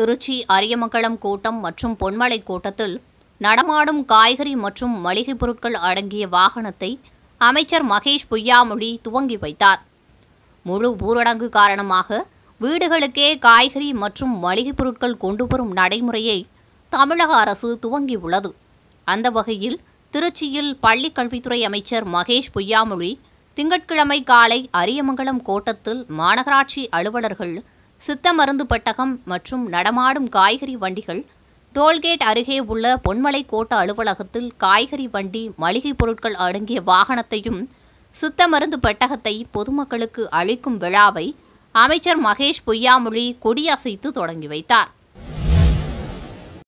திருச்சி அரியமங்கலம் கூட்டம் மற்றும் பொன்மலை கூட்டத்தில் நடமாடும் காய்கறி மற்றும் மளிகைப் பொருட்கள் அடங்கிய வாகனத்தை அமைச்சர் மகேஷ் பொய்யாமொழி துவங்கி வைத்தார். முழு ஊரடங்கு காரணமாக வீடுகளுக்கே காய்கறி மற்றும் மளிகைப் பொருட்கள் கொண்டு வரும் நடைமுறையை தமிழக அரசு துவங்கியுள்ளது. அந்த வகையில் திருச்சியில் பள்ளிக் கல்வித்துறை அமைச்சர் மகேஷ் பொய்யாமொழி திங்கட்கிழமை காலை அரியமங்கலம் கோட்டத்தில் மாநகராட்சி அலுவலர்கள் சித்த மருந்து பெட்டகம் மற்றும் நடமாடும் காய்கறி வண்டிகள் டோல்கேட் அருகே உள்ள பொன்மலை கோட்ட அலுவலகத்தில் காய்கறி வண்டி மளிகை பொருட்கள் அடங்கிய வாகனத்தையும் சித்த மருந்து பெட்டகத்தை பொதுமக்களுக்கு அளிக்கும் விழாவை அமைச்சர் மகேஷ் பொய்யாமொழி கொடியசைத்து தொடங்கி வைத்தார்.